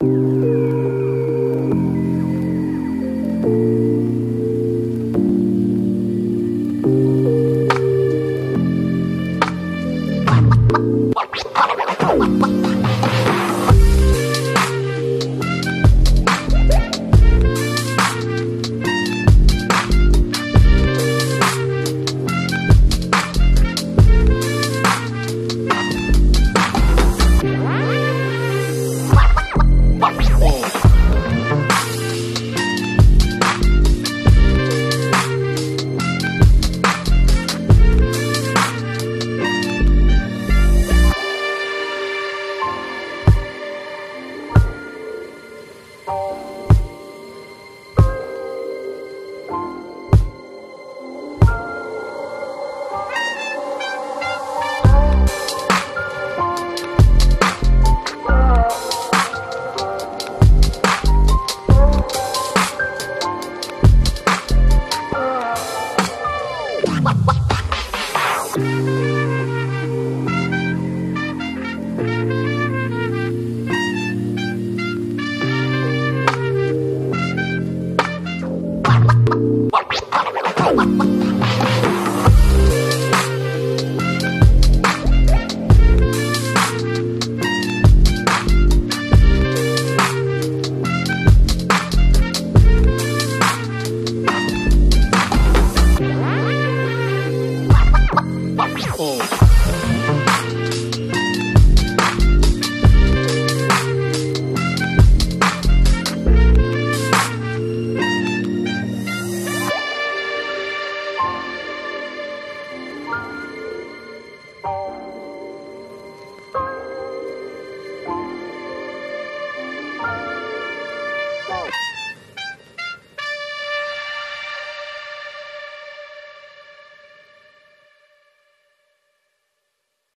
What? Bye.